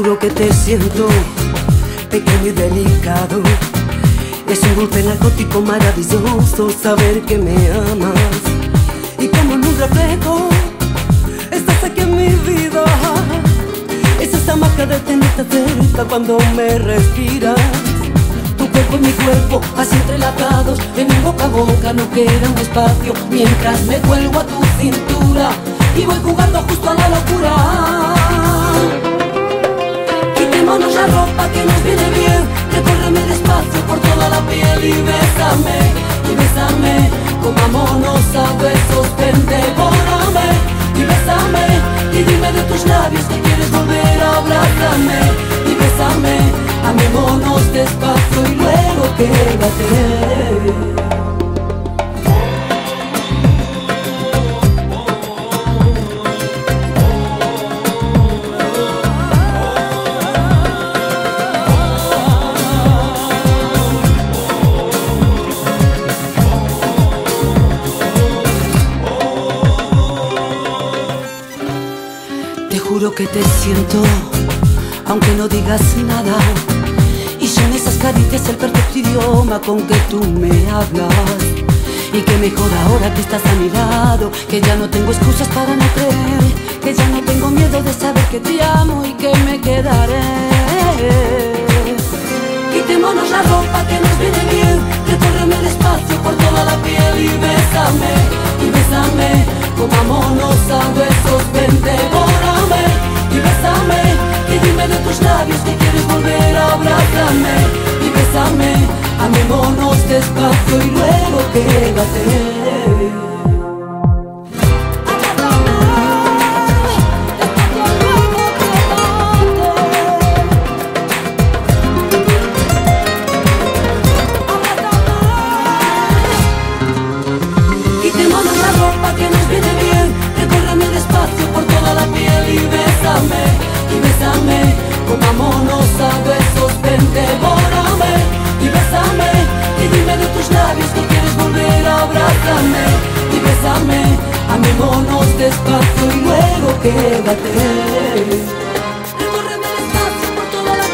que te siento, pequeño y delicado. Es un dulce narcótico maravilloso saber que me amas. Y como en un reflejo, estás aquí en mi vida. Es esa magia de tenerte cerca cuando me respiras. Tu cuerpo y mi cuerpo, así entrelazados, en mi boca a boca no queda un espacio. Mientras me cuelgo a tu cintura y voy jugando justo a la locura. Quitémonos la ropa que nos viene bien, recórreme despacio por toda la piel y bésame, y bésame, comámonos a besos, ven, juro que te siento, aunque no digas nada. Y son esas caricias el perfecto idioma con que tú me hablas. Y que mejor ahora que estás a mi lado, que ya no tengo excusas para no creer, que ya no tengo miedo de saber que te amo y que me quedaré. Quitémonos la ropa que nos viene bien, recórreme despacio por toda la piel y bésame, y bésame, comámonos despacio y luego quédate. Despacio y luego quédate. Recórreme despacio por toda